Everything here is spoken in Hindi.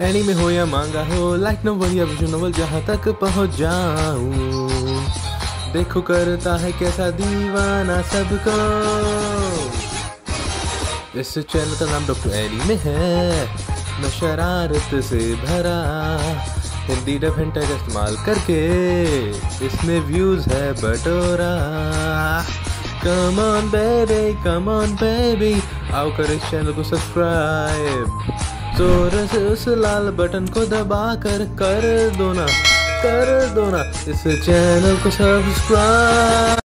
एनीमे हो या मांगा हो लाइक नोवेल या विजुअल नोवेल जहाँ तक पहुँच जाऊँ। देखो करता है कैसा दीवाना सबको। इस चैनल का नाम डॉक्टर एनीमे है। मैं शरारत से भरा, हिंदी डब का इस्तेमाल करके। इसमें व्यूज़ है बटोरा। कम on, baby, come on, baby. आओ कर इस चैनल को सब्सक्राइब ज़ोर से उस लाल बटन को दबा कर कर दो ना कर दो ना इस चैनल को सब्सक्राइब